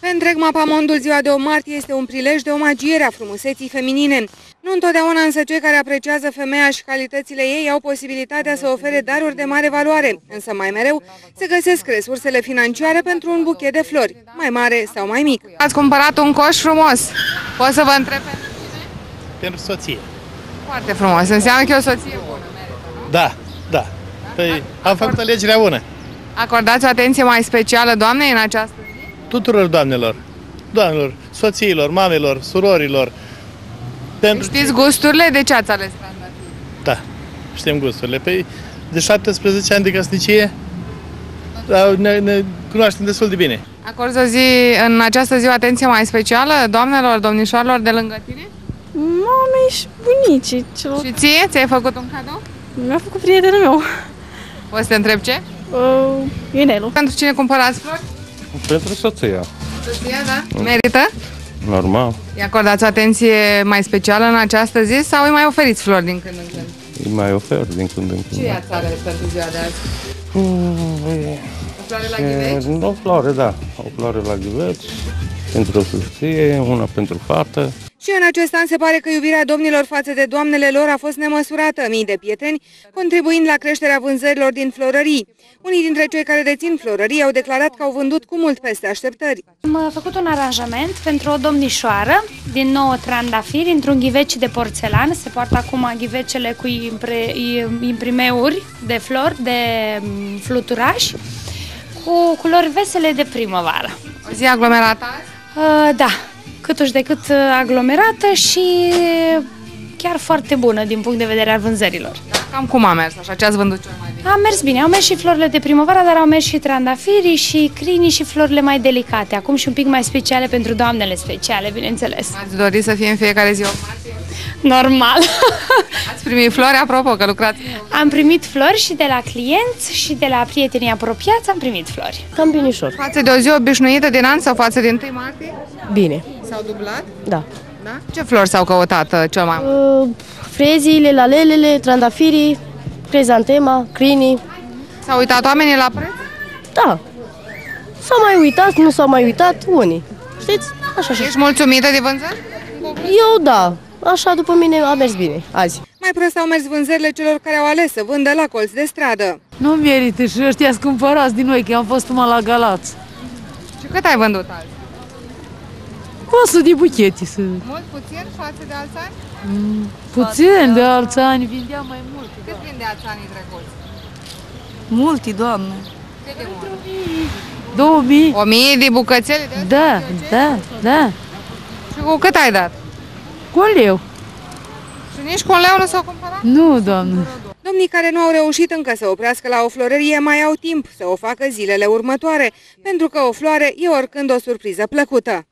Pe întreg mapamondul, ziua de 8 martie este un prilej de omagiere a frumuseții feminine. Nu întotdeauna însă cei care apreciază femeia și calitățile ei au posibilitatea să ofere daruri de mare valoare, însă mai mereu se găsesc resursele financiare pentru un buchet de flori, mai mare sau mai mic. Ați cumpărat un coș frumos. Pot să vă întreb pentru Pentru soție. Foarte frumos. Înseamnă că e o soție bună. Da, da. Păi am făcut alegerea bună. Acordați o atenție mai specială doamnei în această zi? Tuturor doamnelor, doamnelor, soțiilor, mamelor, surorilor. Pentru... Știți gusturile? De ce ați ales trandafiri? Da, știm gusturile. Păi de 17 ani de căsnicie da, ne, ne cunoaștem destul de bine. Acorzi o zi, în această zi o atenție mai specială doamnelor, domnișoarelor de lângă tine? Mamei și bunicii. Celor... Și ție? Ți-ai făcut un cadou? Mi-a făcut prietenul meu. Poți să te întreb ce? Uh, Ionelu. Pentru cine cumpărați flori? Pentru soția. Soția, da? Merită? Normal. I acordați o atenție mai specială în această zi sau îi mai oferiți flori din când în când? Îi mai ofer din când în Ce când. i-ați ales pentru ziua de azi? O floare la ghiveci? E, o floare, da. O floare la ghiveci. Pentru o soție, una pentru fată. Și în acest an se pare că iubirea domnilor față de doamnele lor a fost nemăsurată, mii de prieteni, contribuind la creșterea vânzărilor din florării. Unii dintre cei care dețin florării au declarat că au vândut cu mult peste așteptări. Am uh, făcut un aranjament pentru o domnișoară din nouă trandafiri într-un ghiveci de porțelan. Se poartă acum ghivecele cu impre, imprimeuri de flori, de mm, fluturași, cu culori vesele de primăvară. O zi aglomerată azi? Uh, da, câtuși de cât uh, aglomerată și chiar foarte bună din punct de vedere al vânzărilor. Cam cum a mers așa? Ce ați vândut cel mai bine? A mers bine, au mers și florile de primăvară, dar au mers și trandafirii și crinii și florile mai delicate. Acum și un pic mai speciale pentru doamnele speciale, bineînțeles. Ați dori să fie în fiecare zi o martie? Normal. Ați primit flori, apropo, că lucrați. am primit flori și de la clienți și de la prietenii apropiați am primit flori. Cam binișor. Față de o zi obișnuită din an sau față de 1 martie? Bine, S-au dublat? da. Da? Ce flori s-au căutat uh, cel mai mult? Uh, freziile, lalelele, trandafirii, crezantema, crinii. S-au uitat oamenii la preț? Da. S-au mai uitat, nu s-au mai uitat, unii. Știți? Așa și Ești mulțumită de vânzări? Eu da. Așa după mine a mers bine azi. Mai prost au mers vânzările celor care au ales să vândă la colț de stradă. Nu merită și ăștia cumpărați din noi, că am fost numai la Galați. Și cât ai vândut azi? 100 de buchete să... Mult, puțin față de alți ani? Puțin de alți ani, vindeam mai mult. Cât vindeați anii trecuți? Multe, doamne. Cât de mult? 2000. O mie de bucățele de astea? Da, da, da. Și cu cât ai dat? Cu un leu. Și nici cu un leu nu s-au cumpărat? Nu, doamne. Domnii care nu au reușit încă să oprească la o florărie mai au timp să o facă zilele următoare, pentru că o floare e oricând o surpriză plăcută.